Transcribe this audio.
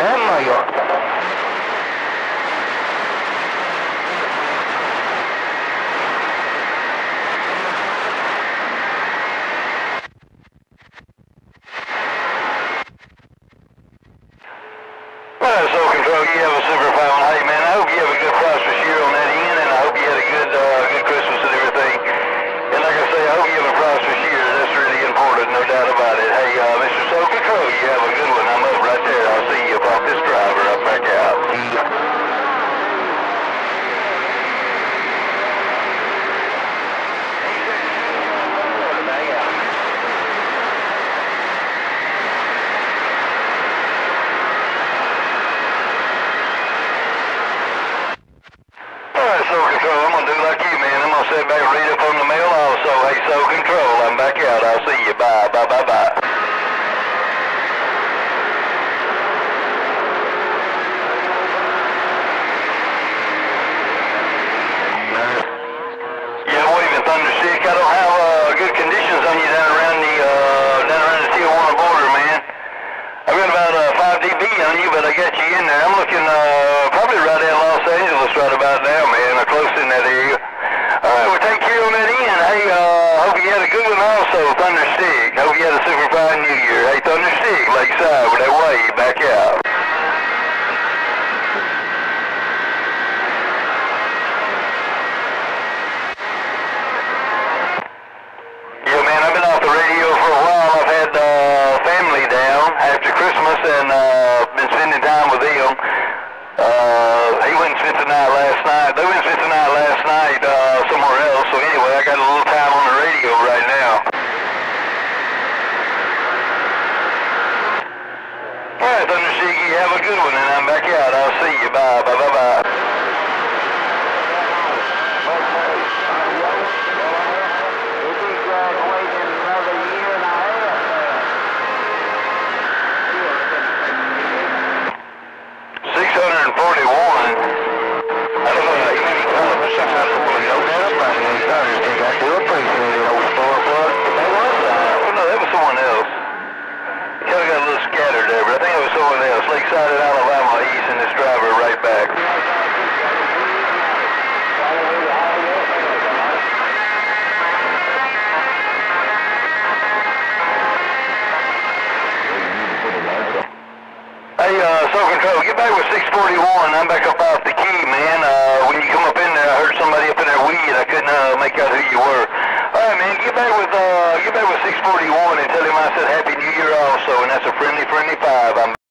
هامة يعطى Well, Soul Control, you have a super 5 I'm gonna do like you, man. I'm gonna sit back and read up on the mail also. Hey, Soul Control, I'm back out. I'll see you. Bye, bye, bye, bye. Yeah. I don't have uh, good conditions on you down around the uh, down around the man. I've about uh, 5 dB on you, but I got you in there. I'm looking probably right at Los Angeles right about in that area. All right, well, take care on that end. Hey, uh, hope you had a good one also, Thunderstick. Hope you had a super fine New Year. Hey, Thunderstick, Lakeside, with that wave back out. Yeah, man, I've been off the radio for a while. I've had uh, family down after Christmas and uh, been spending time with them. Uh, he went and spent the night last night. They went last night uh, somewhere else. So anyway, I got a little time on the radio right now. All right, Thunderstick, you have a good one, and I'm back out. I'll see you. Bye, bye, bye, bye. Was someone else. Lakeside, Alabama, East, and this driver right back. Hey, uh, Soul Control, get back with 641. I'm back up off the key, man. Uh, when you come up in there, I heard somebody up in there weed. I couldn't uh, make out who you were. All right, man, get back with uh, get back with 641 and tell him I said Happy New Year also, and that's a friendly, friendly five. I'm